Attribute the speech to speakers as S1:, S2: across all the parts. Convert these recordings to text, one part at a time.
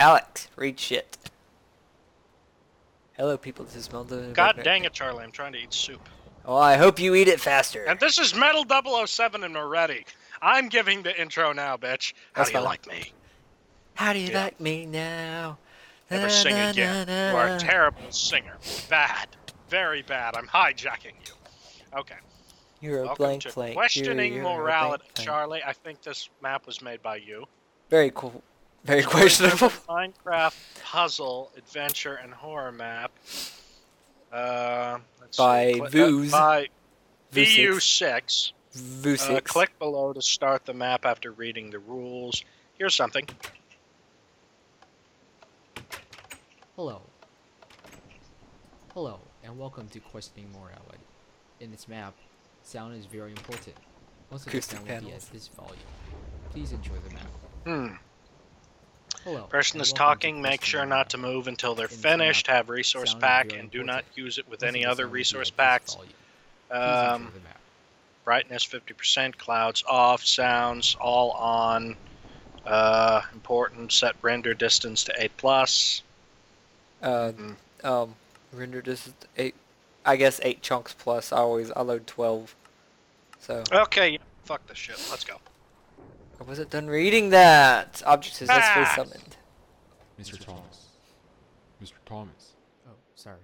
S1: Alex, read shit. Hello, people. This is Melda.
S2: God dang it, Charlie. I'm trying to eat soup.
S1: Oh, I hope you eat it faster.
S2: And this is Metol 007 and Moretti. I'm giving the intro now, bitch. How
S1: That's
S2: do you like me?
S1: How do you
S2: Yeah.
S1: like me now?
S2: Never
S1: Na,
S2: sing
S1: na,
S2: again.
S1: na,
S2: You are a terrible singer. Bad. Very bad. I'm hijacking you. Okay.
S1: You're a
S2: Welcome
S1: blank
S2: to
S1: blank.
S2: Questioning
S1: you're, you're
S2: Morality. Charlie, I think this map was made by you.
S1: Very cool. Very questionable.
S2: Minecraft puzzle, adventure, and horror map. Uh,
S1: By
S2: see. Cli- by VU6.
S1: Vu6.
S2: Uh, click below to start the map after reading the rules. Here's something.
S3: Hello. Hello, and welcome to Questioning Morality. In this map, sound is very important. Most of the sound will be
S1: panels.
S3: at this volume. Please enjoy the map.
S2: Hmm.
S3: Hello.
S2: Person is talking. Make sure not to move until they're finished. Have resource pack and do not use it with any other
S3: sound will be
S2: resource packs.
S3: volume. Please enjoy
S2: Um, brightness 50%, clouds off, sounds all on. Uh, important. Set render distance to 8 plus.
S1: Uh,
S2: Mm.
S1: um, render distance eight. I guess eight chunks plus. I always I load twelve. So
S2: Okay, fuck this shit. Let's go.
S1: I wasn't done reading that. Object successfully
S2: Ah!
S1: summoned.
S4: Mr. Thomas. Mr. Thomas.
S3: Oh, sorry.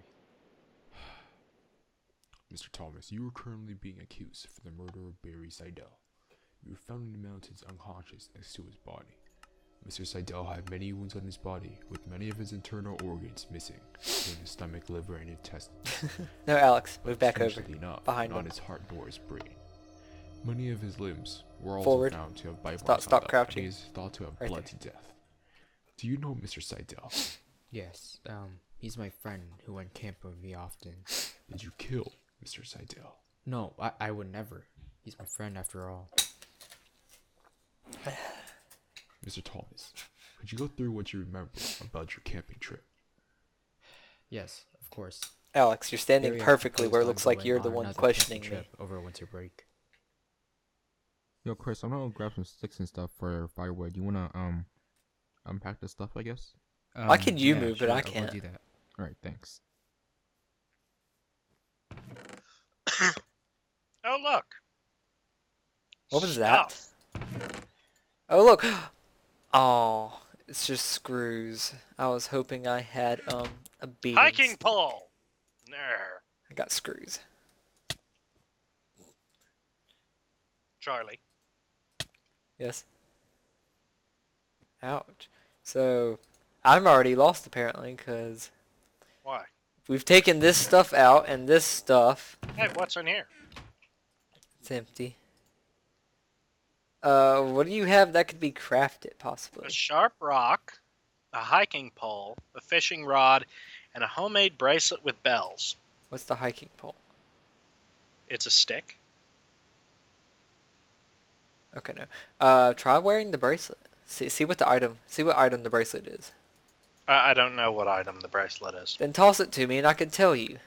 S4: Mr. Thomas, you are currently being accused for the murder of Barry Seidel. You were found in the mountains unconscious next to his body. Mr. Seidel had many wounds on his body, with many of his internal organs missing, including his stomach, liver, and intestines.
S1: No, Alex, move back over.
S4: Strangely enough,
S1: Behind
S4: not
S1: him.
S4: his heart nor his brain. Many of his limbs were also
S1: Forward.
S4: found to have bite
S1: Stop-
S4: marks
S1: stop
S4: on them,
S1: crouching.
S4: and he is thought to have
S1: Right
S4: bled
S1: there.
S4: to death. Do you know Mr. Seidel?
S3: Yes, um, he's my friend who went camping with me often.
S4: Did you kill Mr. Seidel?
S3: No, I, I would never. He's my friend after all.
S4: Mr. Thomas, could you go through what you remember about your camping trip?
S3: Yes, of course.
S1: Alex, you're standing
S3: Very
S1: perfectly
S3: close
S1: where it
S3: on
S1: looks like
S3: going
S1: you're the
S3: on
S1: one
S3: another
S1: questioning
S3: camping
S1: me.
S3: trip over winter break.
S5: Yo, Chris, I'm gonna grab some sticks and stuff for firewood. You wanna um unpack the stuff, I guess.
S1: Why can you
S3: yeah,
S1: move, but
S3: sure,
S1: I
S3: I'll
S1: can't?
S3: do that.
S5: All right, thanks.
S2: Oh, look.
S1: What was that? Oh look. Oh, it's just screws. I was hoping I had um a beating.
S2: Hiking pole. There.
S1: I got screws.
S2: Charlie.
S1: Yes. Ouch. So, I'm already lost apparently because
S2: Why?
S1: we've taken this stuff out and this stuff.
S2: Hey, what's in here?
S1: It's empty. Uh, what do you have that could be crafted possibly?
S2: A sharp rock, a hiking pole, a fishing rod, and a homemade bracelet with bells.
S1: What's the hiking pole?
S2: It's a stick.
S1: Okay, no. Uh, try wearing the bracelet. See, see what the item. See what item the bracelet is.
S2: I, I don't know what item the bracelet is.
S1: Then toss it to me and I can tell you.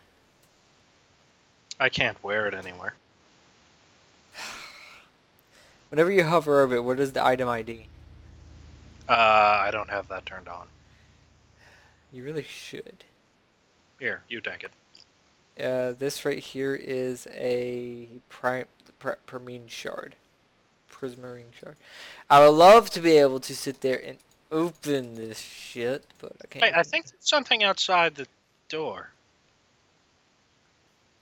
S2: I can't wear it anywhere.
S1: Whenever you hover over it, what is the item ID?
S2: Uh, I don't have that turned on.
S1: You really should.
S2: Here, you take it.
S1: Uh, this right here is a prime pr- Permine shard. Prismarine shard. I would love to be able to sit there and open this shit, but I can't.
S2: Hey, I think there's something outside the door.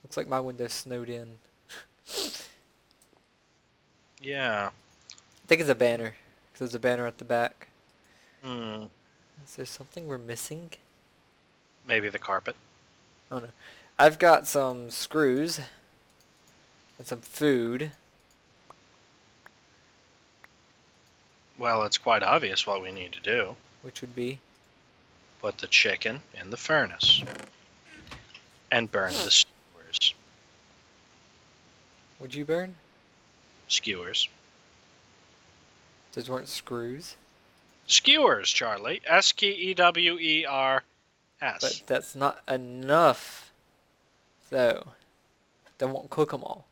S1: Looks like my window's snowed in.
S2: Yeah.
S1: I think it's a banner. Cause there's a banner at the back.
S2: Hmm.
S1: Is there something we're missing?
S2: Maybe the carpet.
S1: Oh no. I've got some screws and some food.
S2: Well, it's quite obvious what we need to do.
S1: Which would be
S2: Put the chicken in the furnace. And burn the skewers.
S1: would you burn?
S2: Skewers.
S1: Those weren't screws.
S2: Skewers, Charlie. S K E W E R S.
S1: But that's not enough. So, they won't cook them all.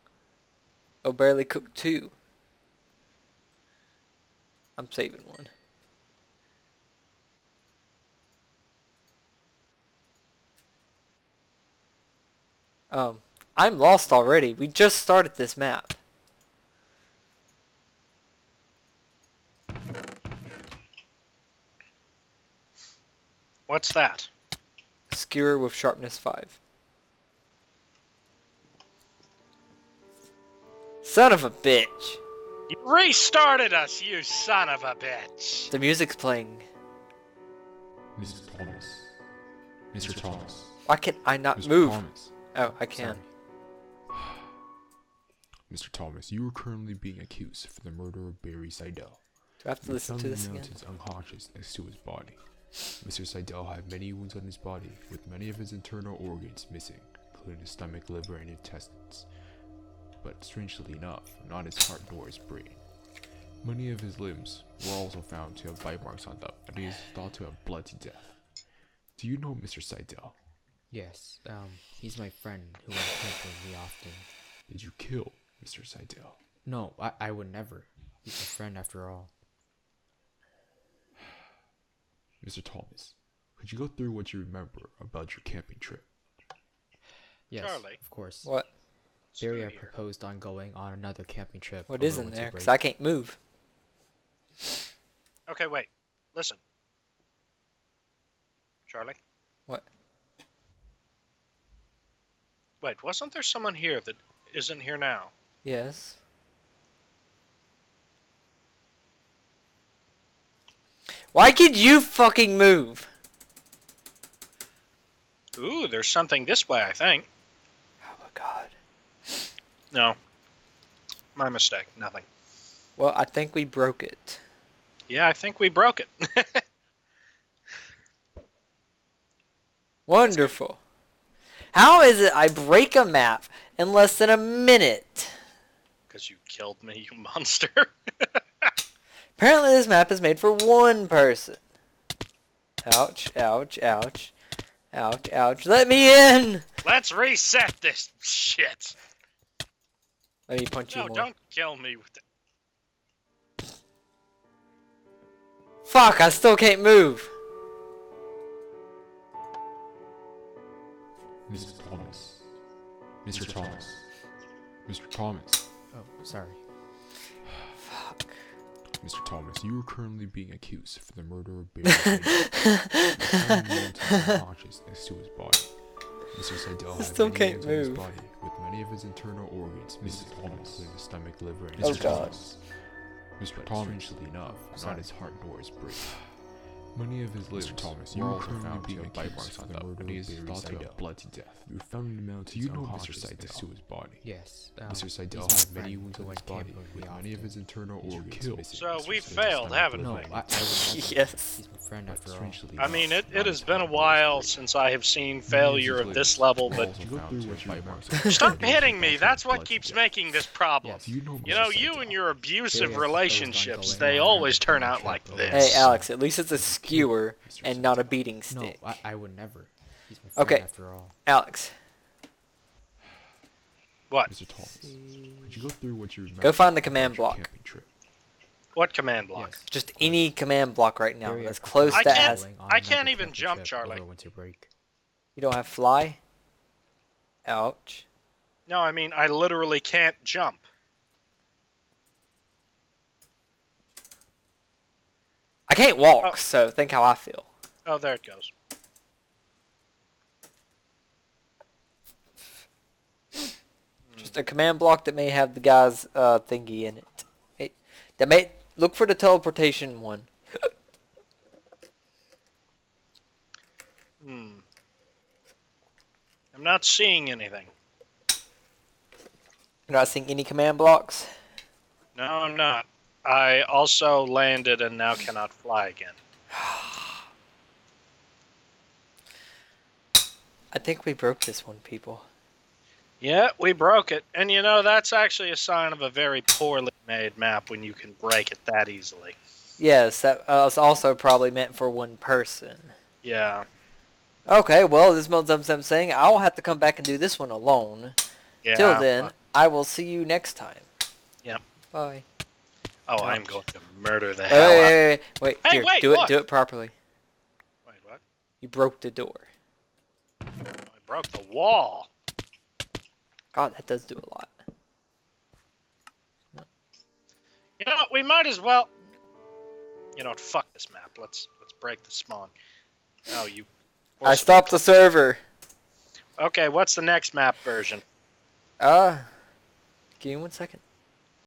S1: I'll barely cook two. I'm saving one. Um, I'm lost already. We just started this map.
S2: What's that?
S1: Skewer with sharpness 5. Son of a bitch!
S2: You restarted us, you son of a bitch.
S1: The music's playing.
S4: Mr. Thomas. Mr. Thomas.
S1: Why can't I not
S4: Mr.
S1: move?
S4: Thomas.
S1: Oh, I can.
S4: Mr. Thomas, you are currently being accused for the murder of Barry Seidel.
S1: Do I have to
S4: You
S1: listen to
S4: in the
S1: this again?
S4: mountains unconscious next to his body. Mr. Seidel had many wounds on his body, with many of his internal organs missing, including his stomach, liver, and intestines. But strangely enough, not his heart nor his brain. Many of his limbs were also found to have bite marks on them, and he is thought to have bled to death. Do you know Mr. Seidel?
S3: Yes, um, he's my friend who went camping with me often.
S4: Did you kill Mr. Seidel?
S3: No, I, I would never. He's a friend after all.
S4: Mr. Thomas, could you go through what you remember about your camping trip?
S3: Yes,
S2: Charlie.
S3: of course.
S1: What?
S3: Barry
S2: Screw
S3: had
S2: here.
S3: proposed on going on another camping trip.
S1: What
S3: over
S1: is in there? Because. I can't move.
S2: Okay, wait. Listen. Charlie?
S1: What?
S2: Wait, wasn't there someone here that isn't here now?
S1: Yes. Why could you fucking move?
S2: Ooh, there's something this way, I think. No. My mistake. Nothing.
S1: Well, I think we broke it.
S2: Yeah, I think we broke it.
S1: Wonderful. How is it I break a map in less than a minute?
S2: Because you killed me, you monster.
S1: Apparently this map is made for one person. Ouch, ouch, ouch. Ouch, ouch. Let me in!
S2: Let's reset this shit.
S1: Let me punch you
S2: No,
S1: more.
S2: don't kill me with the...
S1: Fuck, I still can't move.
S4: Mr. Thomas. Mr. Thomas. Mr. Thomas.
S3: Oh, sorry.
S1: Fuck.
S4: Mr. Thomas, you are currently being accused for the murder of Barry Seidel. You were found in the mountains unconscious next to his body. Mr. Seidel
S1: I still can't
S4: wounds his
S1: move.
S4: Body, with of his internal organs missing, including his stomach, liver, and
S1: Oh,
S4: his
S1: God.
S4: Thomas. Mr. Thomas, strangely enough, not his heart nor his brain. Many of his limbs Thomas, were you are also currently found being to have bite bite marks marks on on them, them, and and he he is is thought thought to to have have bled to death. You found in the mountains Do you know Mr. unconscious Seidel? next to his body.
S3: Yes. Um,
S4: Mr. Seidel
S3: he's my
S4: had many
S3: friend
S4: wounds
S3: who
S4: on his
S3: went
S4: body,
S3: camping with
S4: with many of his internal Did you organs kill
S2: So we failed, haven't
S3: No,
S2: we?
S3: I, I would never.
S1: Yes.
S3: He's my friend after all.
S2: I mean, it, it has been a
S4: heart nor his
S2: while since I have seen failure of this level, but
S4: also Go found to
S3: through
S4: have
S3: what you
S4: bite
S3: remember.
S4: marks on them,
S2: stop
S4: and he is
S2: hitting me. That's what keeps making this problem.
S4: You know
S2: You
S4: Mr.
S2: know, you
S4: Seidel?
S2: and your abusive relationships, they always turn out like this.
S1: Hey, Alex, at least it's a skewer
S4: Mr.
S1: and not a
S4: Seidel.
S1: beating
S3: No,
S1: stick.
S3: I, I would never. He's my friend
S1: Okay.
S3: after all.
S1: Alex,
S2: What?
S4: Mr. Thomas, could you go through what you remember
S1: go find the command block.
S2: What command block?
S3: Yes.
S1: Just any command block right now.
S3: Barry
S1: That's close
S2: I
S1: to
S2: can't-
S1: as.
S2: I can't even
S3: camping
S2: jump,
S3: trip
S2: Charlie.
S3: over winter break.
S1: You don't have fly? Ouch.
S2: No, I mean, I literally can't jump.
S1: I can't walk,
S2: Oh.
S1: so think how I feel.
S2: Oh, there it goes.
S1: Just a command block that may have the guy's uh, thingy in it. it. That may look for the teleportation one.
S2: Hmm. I'm not seeing anything.
S1: You're not seeing any command blocks.
S2: No, I'm not. I also landed and now cannot fly again.
S1: I think we broke this one, people.
S2: Yeah, we broke it. And you know, that's actually a sign of a very poorly made map when you can break it that easily.
S1: Yes, that uh, was also probably meant for one person.
S2: Yeah.
S1: Okay, well, this is I'm saying I'll have to come back and do this one alone.
S2: Yeah.
S1: Till then, I will see you next time.
S2: Yep.
S1: Bye.
S2: Oh, I'm going to murder the hell
S1: wait,
S2: out.
S1: wait, wait, wait.
S2: Hey,
S1: Here,
S2: wait,
S1: do it, do it properly.
S2: Wait, what?
S1: You broke the door.
S2: I broke the wall.
S1: God, that does do a lot.
S2: You know, what, we might as well. You know, what, fuck this map. Let's let's break the spawn. Oh, you.
S1: I stopped the server.
S2: Okay, what's the next map version?
S1: Uh, give me one second.